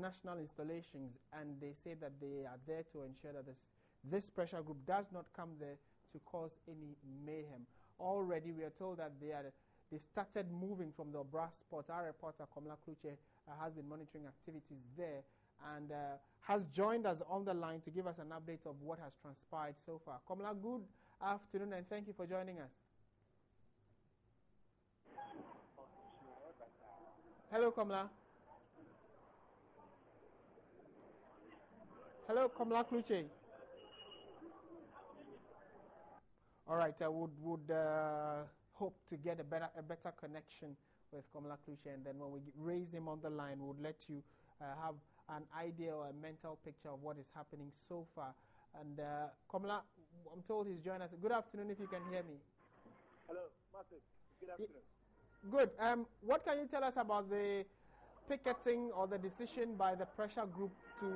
national installations, and they say that they are there to ensure that this, this pressure group does not come there to cause any mayhem. Already, we are told that they are they started moving from the brass spot. Our reporter Komla Kluche uh, has been monitoring activities there and uh, has joined us on the line to give us an update of what has transpired so far. Komla, good afternoon and thank you for joining us. Hello, Komla. Hello, Komla Kluche. All right, I would would uh, hope to get a better a better connection with Komla Kluche, and then when we raise him on the line, we'll let you uh, have an idea or a mental picture of what is happening so far. And uh, Komla, I'm told he's joining us. Good afternoon, if you can hear me. Hello, Martin. Good afternoon. Good. Um, what can you tell us about the picketing or the decision by the pressure group to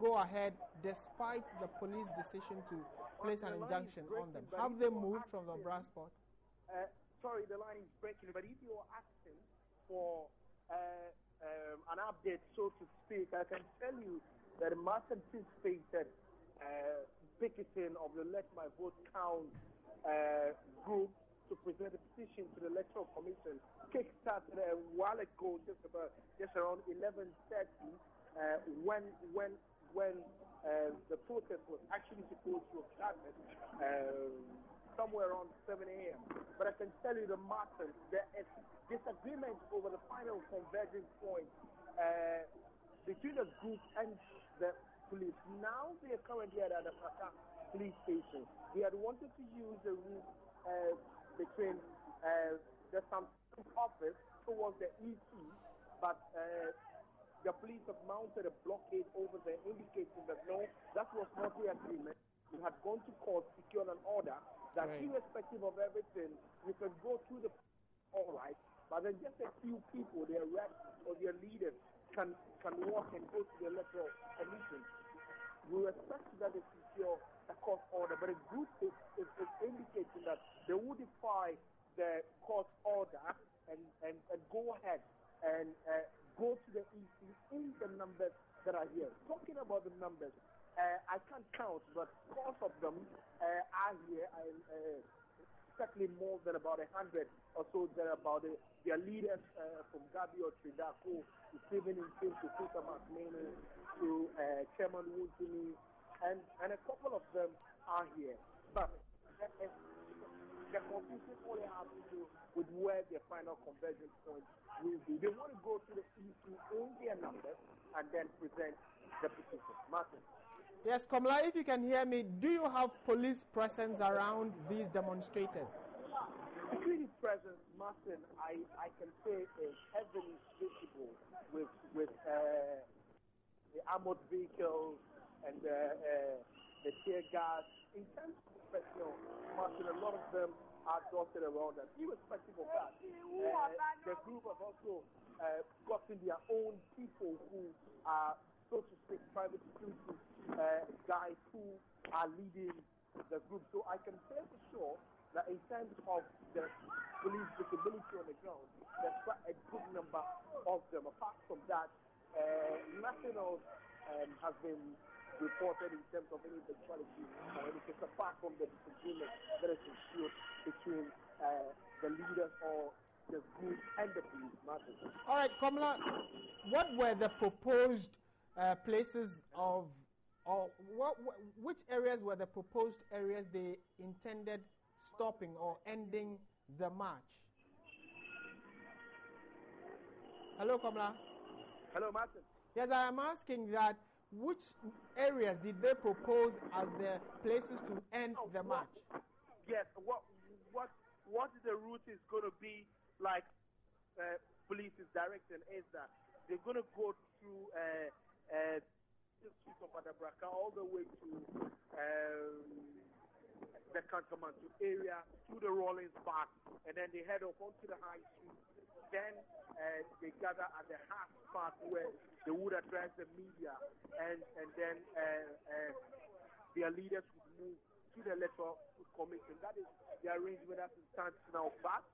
go ahead despite the police decision to place an injunction on them? Have they moved from the brass spot? Uh, sorry, the line is breaking, but if you're asking for uh, um, an update, so to speak, I can tell you that much anticipated uh, picketing of the Let My Vote Count uh, group to present a petition to the Electoral Commission kick-started a while ago, just about just around 11:30, uh, when when when uh, the protest was actually supposed to have started. Um, somewhere around 7 a.m. But I can tell you the matter, there is disagreement over the final convergence point uh, between the group and the police. Now they are currently at the police station. They had wanted to use the route uh, between uh, the Samsung office towards the EC, but uh, the police have mounted a blockade over there indicating that no, that was not the agreement. We had gone to court, secured an order that right. irrespective of everything, you can go through the all right, but then just a few people, their reps or their leaders, can can walk and go to the electoral commission. We respect that they secure a court order, but a group is, is, is indicating that they will defy the court order and, and, and go ahead and uh, go to the EC in the numbers that are here. Talking about the numbers, uh, I can't count, but most of them uh, are here. Uh, certainly more than about a hundred or so. There are about the, their leaders uh, from Gabby Otchere-Darko to Stephen Ntim to Peter Mac Manu to uh, Chairman Wontumi, and and a couple of them are here. But uh, the confusion only has to do with where their final conversion point will be. They want to go to the EC in their numbers and then present the petition. Martin. Yes, Komla, if you can hear me, do you have police presence around these demonstrators? Police presence, Martin, I, I can say is heavily visible with with uh, the armored vehicles and uh, uh, the tear gas. In terms of personnel, Martin, a lot of them are dotted around us. Irrespective of that, uh, the group have also gotten their own people who are so to speak, private security guys who are leading the group. So I can say for sure that in terms of the police visibility on the ground, there's quite a good number of them. Apart from that, uh, nothing else um, has been reported in terms of any eventuality or anything apart from the disagreement that is ensued between uh, the leaders or the group and the police. Martin. All right, Komla, what were the proposed uh, places of, or what, which areas were the proposed areas they intended stopping or ending the march? Hello, Komla. Hello, Martin. Yes, I am asking that which areas did they propose as the places to end oh, the march? Yes, what what what the route is going to be like? Uh, police is directing is that they're going to go through uh, uh, the street of Adabraka all the way to um, the Kantamanto area, through the Rawlings Park, and then they head off onto the high street. Then uh, they gather at the half Park where they would address the media, and, and then uh, uh, their leaders would move to the electoral commission. That is the arrangement as it stands now. But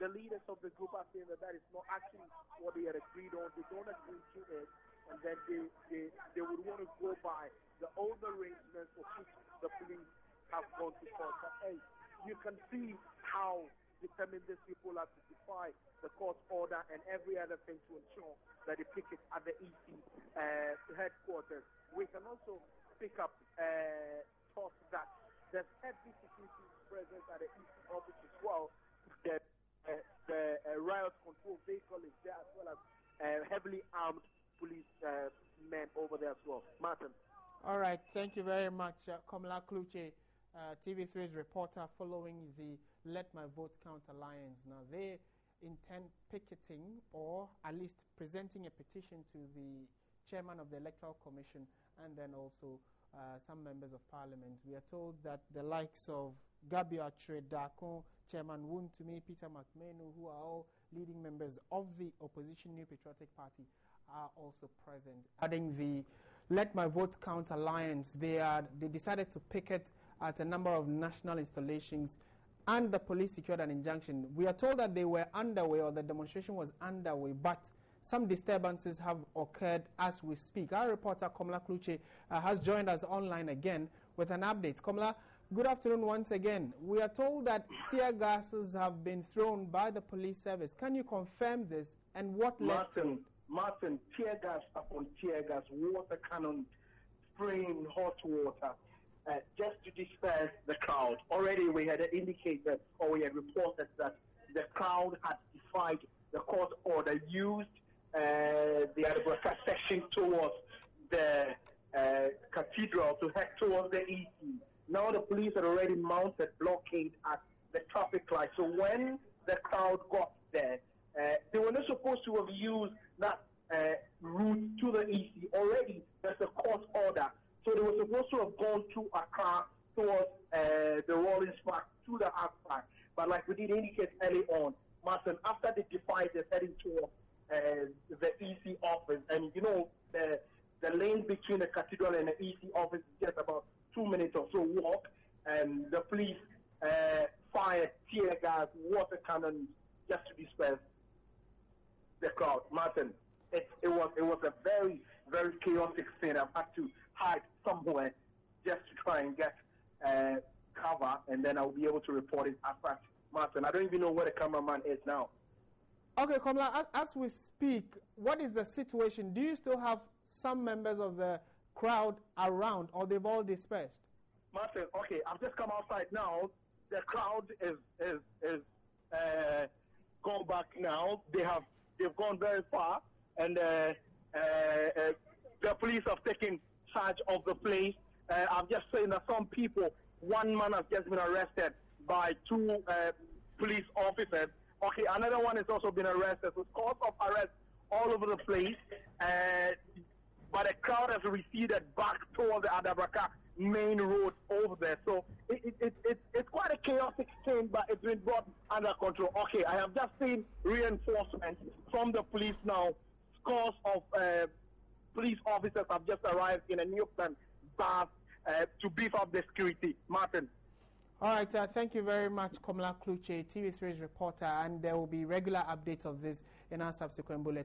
the leaders of the group are saying that that is not actually what they had agreed on. They don't agree to it. and then they, they, they would want to go by the old arrangements for which the police have gone to. But hey, you can see how determined these people are to defy the court order and every other thing to ensure that they picket at the EC uh, headquarters. We can also pick up uh, that there's heavy security presence at the EC office as well. The, uh, the uh, riot control vehicle is there as well as uh, heavily armed police uh, men over there as well. Martin. All right, thank you very much, uh, Komla Kluche, uh, TV3's reporter following the Let My Vote Count Alliance. Now, they intend picketing or at least presenting a petition to the chairman of the Electoral Commission and then also uh, some members of parliament. We are told that the likes of Gabby Otchere-Darko, Chairman Wontumi, Peter Mac Manu, who are all leading members of the opposition New Patriotic Party, are also present. Adding the Let My Vote Count Alliance, they, are, they decided to picket at a number of national installations and the police secured an injunction. We are told that they were underway or the demonstration was underway, but some disturbances have occurred as we speak. Our reporter Komla Kluche uh, has joined us online again with an update. Komla, good afternoon once again. We are told that tear gases have been thrown by the police service. Can you confirm this and what Martin, led to? Martin, tear gas upon tear gas, water cannon, spraying hot water, uh, just to disperse the crowd. Already we had indicated or we had reported that the crowd had defied the court order, used uh, the Adabraka section towards the uh, cathedral to head towards the EC. Now the police had already mounted blockade at the traffic light. So when the crowd got there, uh, they were not supposed to have used that uh, route to the EC. Already there's a court order. So they were supposed to have gone to Accra towards uh, the Rawlings Park to the Arts Park. But like we did indicate early on, Martin, after they defied, they're heading towards uh, the EC office. And you know, the, the lane between the cathedral and the EC office is just about two minutes or so walk. And the police uh, fired tear gas, water cannons, just to disperse the crowd. Martin, it, it was it was a very very chaotic scene. I've had to hide somewhere just to try and get uh, cover, and then I'll be able to report it as such. Martin, I don't even know where the cameraman is now. Okay, Komla, as, as we speak, what is the situation? Do you still have some members of the crowd around or they've all dispersed? Martin, okay, I've just come outside now. The crowd is is is uh, gone back now. They have they've gone very far, and uh, uh, uh, the police have taken charge of the place. Uh, I'm just saying that some people, one man has just been arrested by two uh, police officers. Okay, another one has also been arrested. So cause of arrest all over the place. Uh, but the crowd has receded back towards the Adabraka main road over there. So it, it, it, it, it's quite a chaotic scene, but it's been brought under control. Okay, I have just seen reinforcements from the police now. Scores of uh, police officers have just arrived in a new plan bath uh, to beef up the security. Martin. All right, uh, thank you very much, Komla Kluche, TV3's reporter, and there will be regular updates of this in our subsequent bulletin.